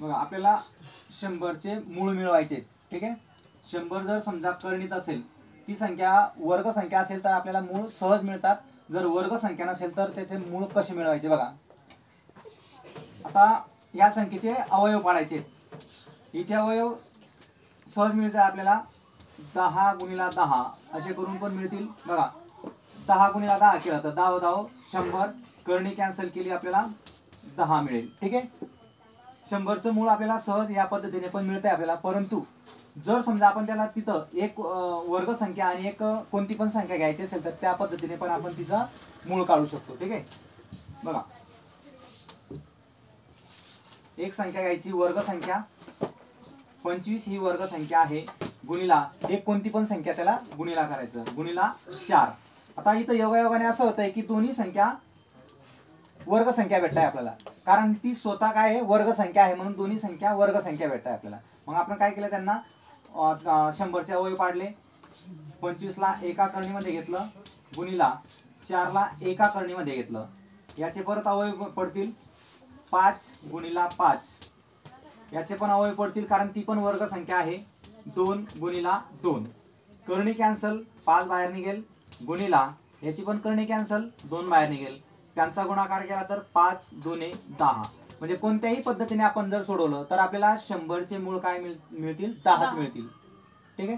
बघा आपल्याला शंभरचे मूळ मिळवायचे आहेत. ठीक आहे? शंभर जर समजा करणीत असेल ती संख्या वर्ग संख्या असेल तर आपल्याला मूळ सहज मिळतात. जर वर्ग संख्या नसेल तर त्याचे मूळ कसे मिळवायचे बघा? आता या संख्येचे अवयव पाडायचे हिचे अवयव सहज मिळतात आपल्याला दहा गुणिला दहा असे करून पण मिळतील. बघा दहा गुणिला दहा केला तर दहा दहा शंभर. करणी कॅन्सल केली आपल्याला दहा मिळेल ठीक आहे? शंभरचं मूळ आपल्याला सहज या पद्धतीने पण मिळतंय आपल्याला. परंतु जर समजा आपण त्याला तिथं एक वर्ग संख्या आणि एक कोणती पण संख्या घ्यायची असेल तर त्या पद्धतीने पण आपण तिचं मूळ काढू शकतो. ठीक आहे? बघा. एक संख्या घ्यायची वर्ग संख्या पंचवीस ही वर्ग संख्या आहे. गुणिला एक कोणती पण संख्या त्याला गुणिला करायचं. गुणिला चार. आता इथं योगायोगाने असं होतंय की दोन्ही संख्या वर्ग संख्या भेटताय आपल्याला. कारण ती स्वतः काय आहे? वर्ग संख्या आहे म्हणून दोन्ही संख्या वर्ग संख्या आहे आपल्याला. मग आपण काय केलं त्यांना? शंभरचे अवयव पाडले. पंचवीसला एका करणीमध्ये घेतलं. गुणीला चारला एका करणीमध्ये घेतलं. याचे परत अवयव पडतील. पाच गुणीला पाच. याचे पण अवयव पडतील कारण ती पण वर्ग संख्या आहे. दोन गुणीला दोन. करणी कॅन्सल पाच बाहेर निघेल. गुणीला याची पण करणी कॅन्सल दोन बाहेर निघेल. त्यांचा गुणाकार केला तर पाच दोने दहा. म्हणजे कोणत्याही पद्धतीने आपण जर सोडवलं तर आपल्याला शंभरचे मूळ काय मिळ- मिळतील? दहाच दहा. मिळतील. ठीक आहे?